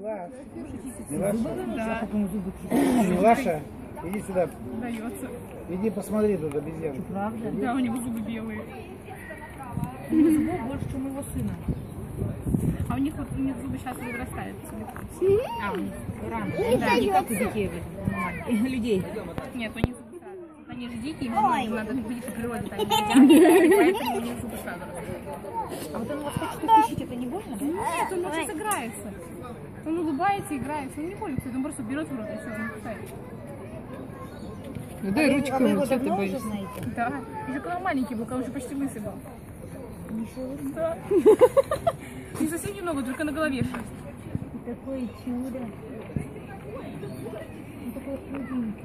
Мила. Милаша, Милаша, иди сюда. дается. Иди посмотри тут обезьян. Правда? Да, у него зубы белые. У него зубов больше, чем у его сына. А у них вот у них зубы сейчас вырастают. А, у них рано. Да, не как у детей людей. Нет, у них зубы сразу. Они же дикие, им надо быть по природе, поэтому у них зубы сразу вас хочет утащить, это не больно, да? Нет, он сейчас играется. Он улыбается, играется, он не борется, он просто берет в рот и все, он кусает. Ну дай ручку А вы ему, что ты боишься? Да. Еще когда маленький был, когда уже почти лысый был. Ничего. Да. Не совсем немного, только на голове шерсть. Такое чудо. Он такой худенький.